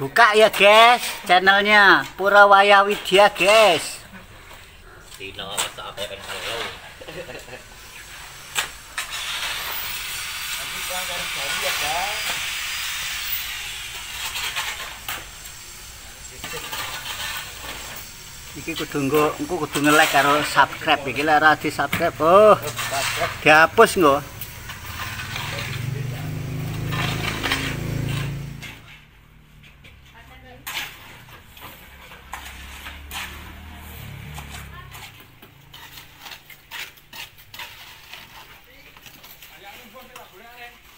Buka ya guys channelnya Purawaya Widya guys. Kalau. Iki kudu nggo engko kudu nge-like karo subscribe iki lek ora di subscribe. Oh. Dihapus nggo. せばこれはね